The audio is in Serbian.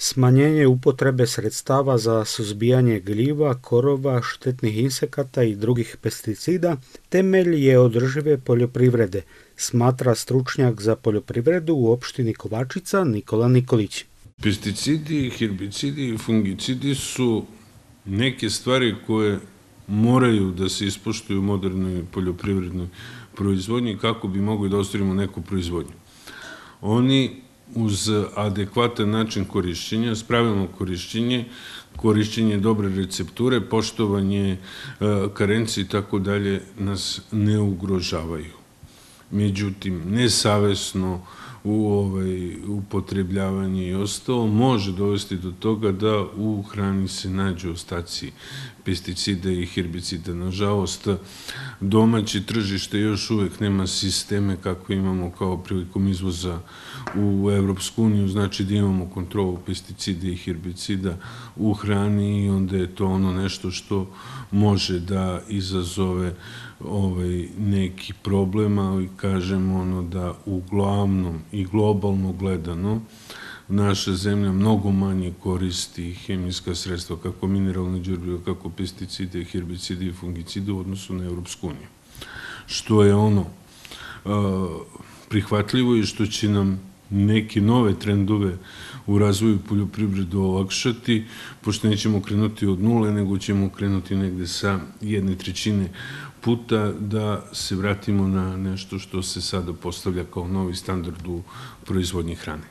Smanjenje upotrebe sredstava za suzbijanje gljiva, korova, štetnih insekata i drugih pesticida temelj je održive poljoprivrede, smatra stručnjak za poljoprivredu u opštini Kovačica Nikola Nikolić. Pesticidi, herbicidi i fungicidi su neke stvari koje moraju da se ispoštuju u modernoj poljoprivrednoj proizvodnji kako bi mogli da ostvarimo neku proizvodnju. Oni uz adekvatan način korišćenja, spravilno korišćenje, korišćenje dobre recepture, poštovanje e, karenci i tako dalje nas ne ugrožavaju. Međutim, nesavesno u ovaj, upotrebljavanje i ostalo može dovesti do toga da u hrani se nađu ostaci pesticida i herbicida. Nažalost, domaće tržište još uvek nema sisteme kako imamo kao prilikom izvoza u Evropsku uniju, znači da imamo kontrolu pesticida i herbicida u hrani i onda je to ono nešto što može da izazove ovaj, neki problem, ali kažem ono da uglavnom i globalno gledano naša zemlja mnogo manje koristi hemijska sredstva, kako mineralne džurbiva, kako pesticide, herbicide i fungicide u odnosu na Evropsku uniju. Što je ono prihvatljivo i što će nam neke nove trendove u razvoju poljoprivredu olakšati, pošto nećemo krenuti od nule, nego ćemo krenuti negde sa jedne trećine puta da se vratimo na nešto što se sada postavlja kao novi standard u proizvodnji hrane.